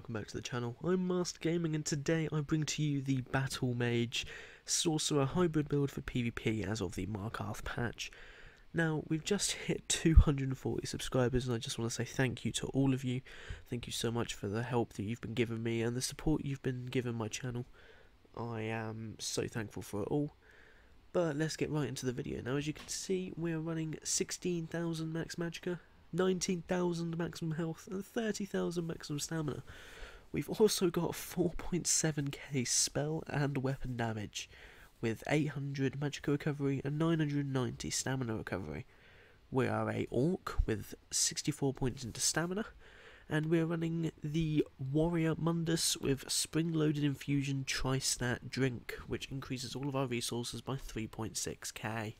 welcome back to the channel. I'm Masked Gaming and today I bring to you the Battle Mage Sorcerer hybrid build for PvP as of the Markarth patch. Now, we've just hit 240 subscribers and I just want to say thank you to all of you. Thank you so much for the help that you've been giving me and the support you've been giving my channel. I am so thankful for it all. But let's get right into the video. Now, as you can see, we're running 16,000 max magicka 19,000 maximum health and 30,000 maximum stamina. We've also got 4.7k spell and weapon damage, with 800 magic recovery and 990 stamina recovery. We are a orc with 64 points into stamina, and we're running the Warrior Mundus with spring loaded infusion tri-stat drink, which increases all of our resources by 3.6k.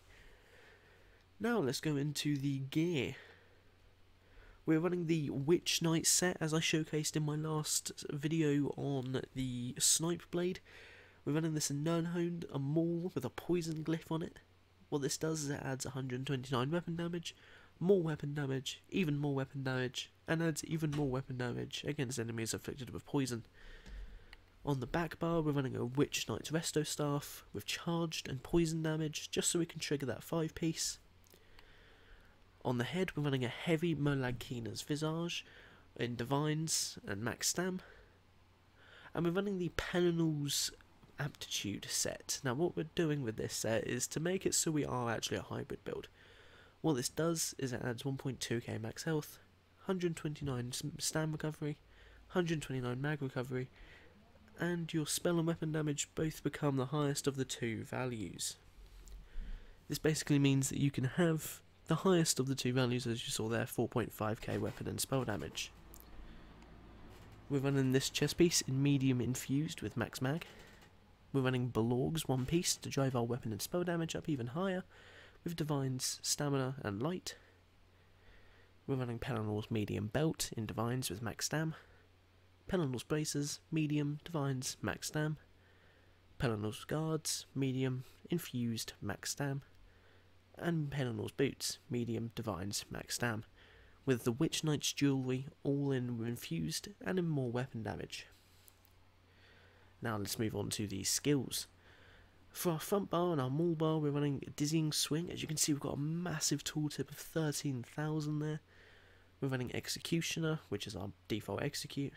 Now let's go into the gear. We're running the Witch Knight set as I showcased in my last video on the Snipe Blade. We're running this in Nirnhoned, a maul with a poison glyph on it. What this does is it adds 129 weapon damage, more weapon damage, even more weapon damage, and adds even more weapon damage against enemies afflicted with poison. On the back bar, we're running a Witch Knight's Resto Staff with charged and poison damage, just so we can trigger that 5 piece. On the head, we're running a heavy Molag Kena's Visage in Divines and Max Stam. And we're running the Pelinal's Aptitude set. Now, what we're doing with this set is to make it so we are actually a hybrid build. What this does is it adds 1.2k max health, 129 stam recovery, 129 mag recovery, and your spell and weapon damage both become the highest of the two values. This basically means that you can have the highest of the two values, as you saw there, 4.5k weapon and spell damage. We're running this chest piece in medium infused with max mag. We're running Balorgh's one piece to drive our weapon and spell damage up even higher, with Divines, Stamina and Light. We're running Pelinal's medium belt in Divines with max stam. Pelinal's braces, medium, Divines, max stam. Pelinal's guards, medium, infused, max stam and Pelinal's boots, medium, divines, max stam, with the Witch Knight's jewellery all in infused and in more weapon damage. Now let's move on to the skills. For our front bar and our maul bar, we're running a Dizzying Swing. As you can see, we've got a massive tooltip of 13,000 there. We're running Executioner, which is our default execute.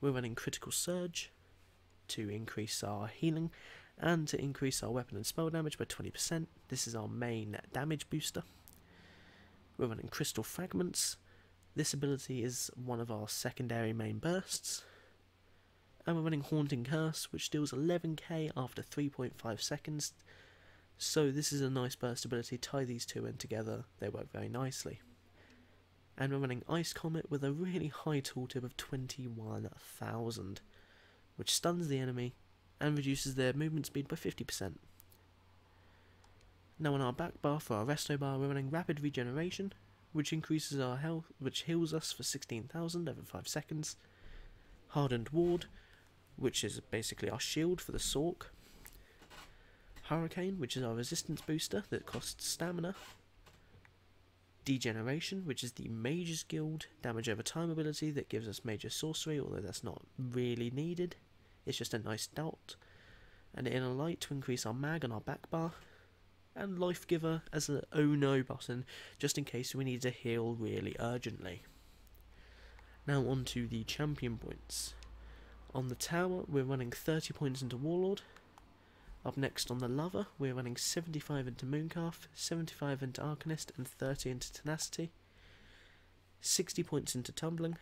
We're running Critical Surge to increase our healing and to increase our weapon and spell damage by 20%. This is our main damage booster. We're running Crystal Fragments. This ability is one of our secondary main bursts. And we're running Haunting Curse, which deals 11k after 3.5 seconds. So this is a nice burst ability. Tie these two in together, they work very nicely. And we're running Ice Comet with a really high tooltip of 21,000, which stuns the enemy and reduces their movement speed by 50%. Now on our back bar for our resto bar we're running rapid regeneration, which increases our health, which heals us for 16,000 every 5 seconds. Hardened ward, which is basically our shield for the Sorc. Hurricane, which is our resistance booster that costs stamina. Degeneration, which is the Mage's Guild damage over time ability that gives us major sorcery, although that's not really needed. It's just a nice dot. And Inner Light to increase our mag and our back bar. And life giver as an oh no button, just in case we need to heal really urgently. Now on to the champion points. On the tower, we're running 30 points into Warlord. Up next on the Lover, we're running 75 into Mooncalf, 75 into Arcanist, and 30 into Tenacity. 60 points into Tumbling,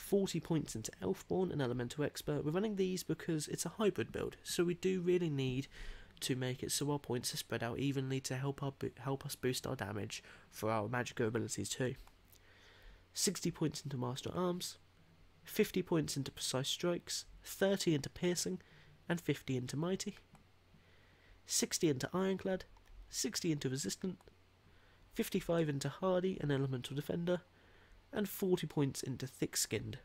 40 points into Elfborn and Elemental Expert. We're running these because it's a hybrid build, so we do really need to make it so our points are spread out evenly to help our help us boost our damage for our magical abilities too. 60 points into Master Arms, 50 points into Precise Strikes, 30 into Piercing, and 50 into Mighty. 60 into Ironclad, 60 into Resistant, 55 into Hardy and Elemental Defender, and 40 points into Thick Skinned.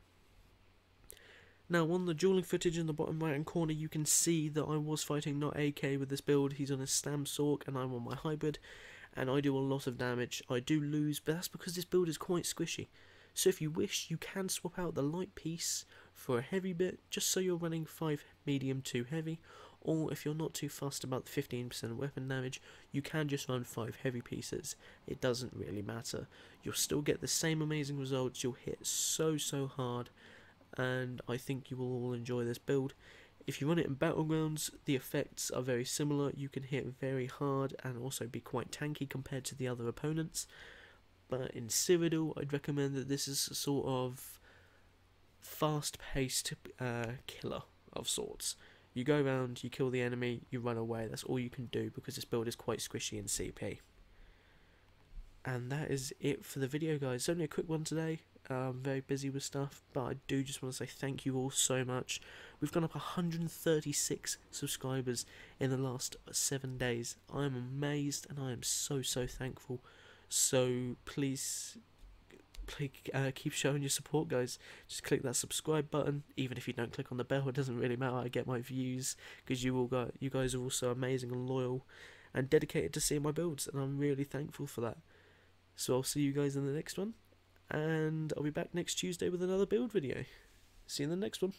Now, on the dueling footage in the bottom right hand corner, you can see that I was fighting not AK with this build. He's on his Stam Sorc, and I'm on my hybrid, and I do a lot of damage. I do lose, but that's because this build is quite squishy. So if you wish, you can swap out the light piece for a heavy bit, just so you're running 5 medium to heavy, or if you're not too fussed about the 15% weapon damage, you can just run 5 heavy pieces. It doesn't really matter. You'll still get the same amazing results, you'll hit so so hard, and I think you will all enjoy this build. If you run it in Battlegrounds, the effects are very similar. You can hit very hard and also be quite tanky compared to the other opponents. But in Cyrodiil, I'd recommend that this is a sort of fast-paced uh, killer of sorts. You go around, you kill the enemy, you run away. That's all you can do because this build is quite squishy in CP. And that is it for the video, guys. It's only a quick one today. I'm very busy with stuff, but I do just want to say thank you all so much. We've gone up 136 subscribers in the last seven days. I am amazed and I am so, so thankful. So please, please uh, keep showing your support, guys. Just click that subscribe button. Even if you don't click on the bell, it doesn't really matter. I get my views because you all got you guys are also amazing and loyal and dedicated to seeing my builds, and I'm really thankful for that. So I'll see you guys in the next one, and I'll be back next Tuesday with another build video. See you in the next one.